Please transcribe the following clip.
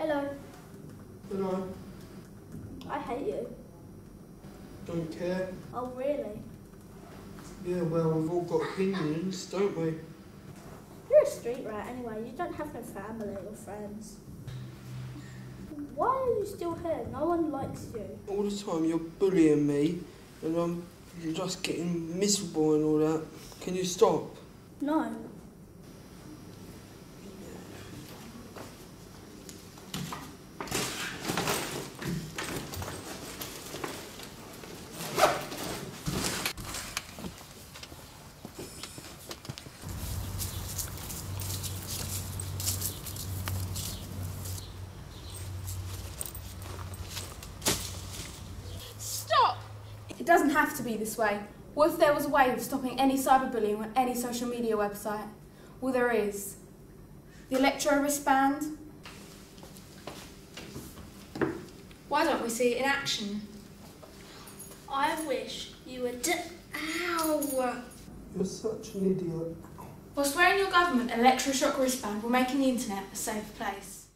Hello. Hello. I hate you. Don't care. Oh, really? Yeah, well, we've all got opinions, don't we? You're a street rat anyway. You don't have no family or friends. Why are you still here? No one likes you. All the time you're bullying me, and I'm just getting miserable and all that. Can you stop? No. Stop! It doesn't have to be this way. What if there was a way of stopping any cyberbullying on any social media website? Well, there is. The Electro wristband. Why don't we see it in action? I wish you were. D- Ow! You're such an idiot. Whilst wearing your government electroshock wristband will making the internet a safer place.